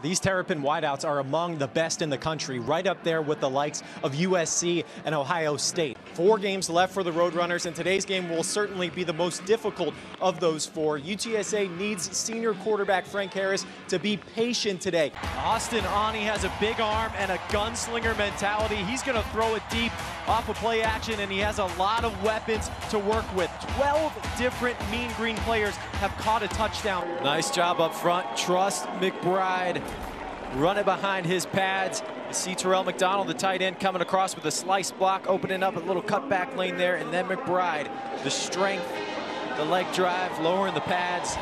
These Terrapin wideouts are among the best in the country, right up there with the likes of USC and Ohio State. Four games left for the Roadrunners, and today's game will certainly be the most difficult of those four. UTSA needs senior quarterback Frank Harris to be patient today. Austin Aune has a big arm and a gunslinger mentality. He's going to throw it deep off of play action, and he has a lot of weapons to work with. 12 different Mean Green players have caught a touchdown. Nice job up front. Trust McBride running behind his pads. You see Terrell McDonald, the tight end, coming across with a slice block, opening up a little cutback lane there, and then McBride, the strength, the leg drive, lowering the pads.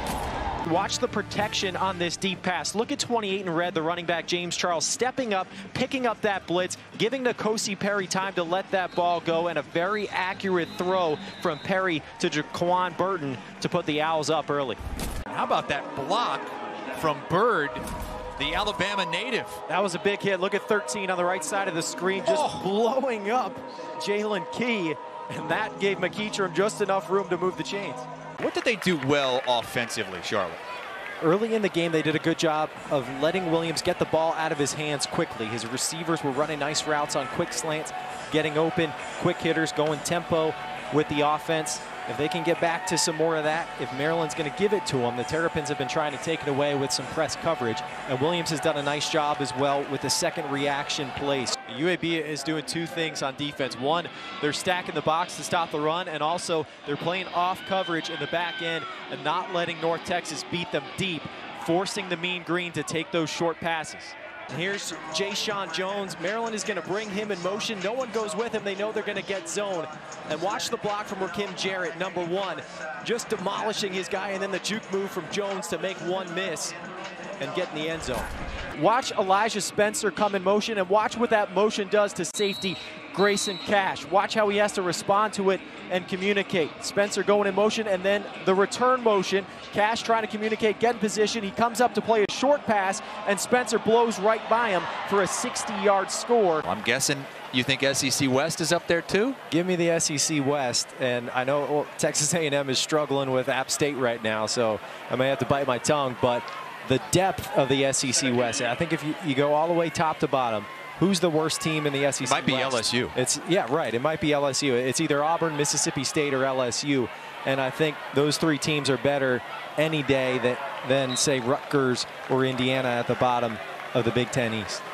Watch the protection on this deep pass. Look at 28 in red, the running back James Charles stepping up, picking up that blitz, giving N'Kosi Perry time to let that ball go, and a very accurate throw from Perry to Jaquan Burton to put the Owls up early. How about that block from Bird, the Alabama native? That was a big hit. Look at 13 on the right side of the screen, just Oh. blowing up Jalen Key, and that gave McEachern just enough room to move the chains. What did they do well offensively, Charlotte? Early in the game, they did a good job of letting Williams get the ball out of his hands quickly. His receivers were running nice routes on quick slants, getting open, quick hitters, going tempo with the offense. If they can get back to some more of that, if Maryland's going to give it to them, the Terrapins have been trying to take it away with some press coverage. And Williams has done a nice job as well with the second reaction plays. UAB is doing two things on defense. One, they're stacking the box to stop the run, and also they're playing off coverage in the back end and not letting North Texas beat them deep, forcing the Mean Green to take those short passes. Here's Jeshaun Jones. Maryland is going to bring him in motion. No one goes with him. They know they're going to get zone. And watch the block from Rakim Jarrett, number one, just demolishing his guy, and then the juke move from Jones to make one miss and get in the end zone. Watch Elijah Spencer come in motion and watch what that motion does to safety Grayson Cash. Watch how he has to respond to it and communicate. Spencer going in motion and then the return motion. Cash trying to communicate, get in position. He comes up to play a short pass and Spencer blows right by him for a 60-yard score. I'm guessing you think SEC West is up there too? Give me the SEC West, and I know well, Texas A&M is struggling with App State right now, so I may have to bite my tongue, but the depth of the SEC West, I think if you, you go all the way top to bottom, who's the worst team in the SEC Might be West? LSU. It's Yeah, right. It might be LSU. It's either Auburn, Mississippi State, or LSU, and I think those three teams are better any day that, than, say, Rutgers or Indiana at the bottom of the Big Ten East.